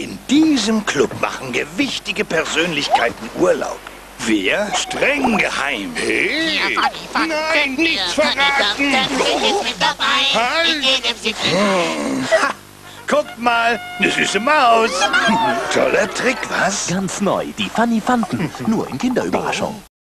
In diesem Club machen gewichtige Persönlichkeiten Urlaub. Wer? Streng geheim. Hey! Nein, nichts verraten! Halt! Guckt mal, eine süße Maus. Toller Trick, was? Ganz neu, die Funny Fanten. Nur in Kinderüberraschung.